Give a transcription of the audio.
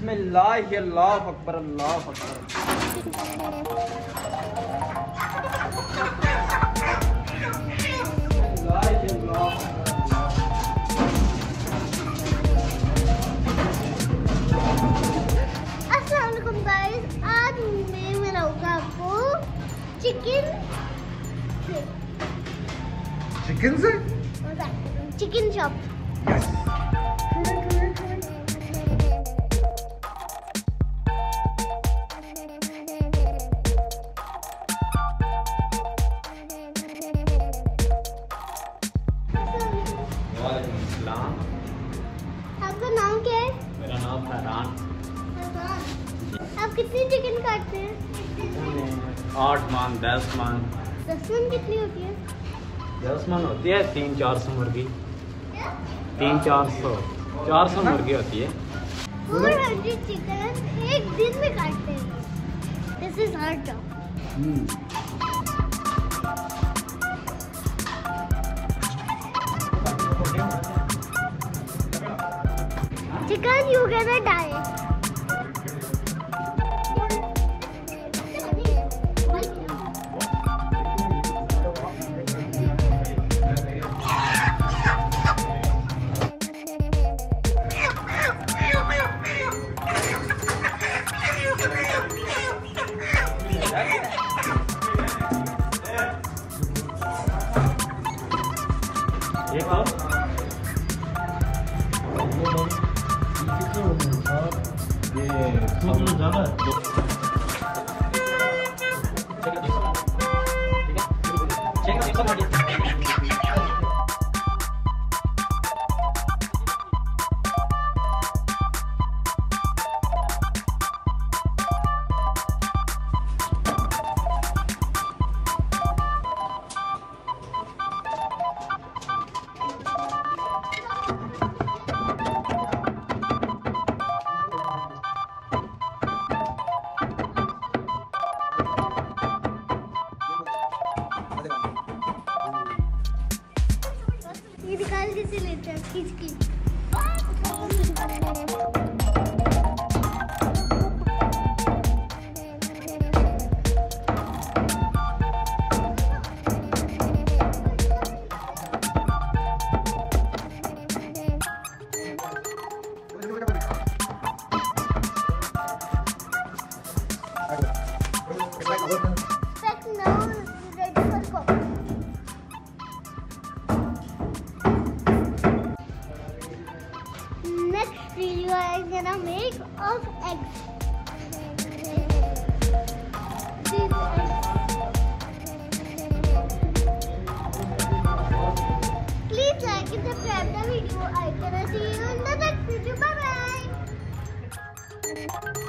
बिस्मिल्लाह अल्लाह अकबर अल्लाह अकबर। अस्सलाम वालेकुम गाइस आज मैं बनाऊँगा आपको चिकन चिकन से? चिकन चॉप आप कितनी चिकन काटते हैं? आठ मान दस मान दस मन कितनी होती है? दस मन होती है तीन चार सौ मुर्गी। तीन चार सौ। चार सौ मुर्गी होती है। फोर हंड्रेड चिकन एक दिन में काटते हैं। This is hard job Because you're gonna die. 예, 예. 서두르자는 뭐- 제가 제가 제가 ये निकाल कैसे लेते हैं खींच खींच Perfect now. I'm gonna make of eggs. Please like and subscribe the video. I'm gonna see you in the next video. Bye bye.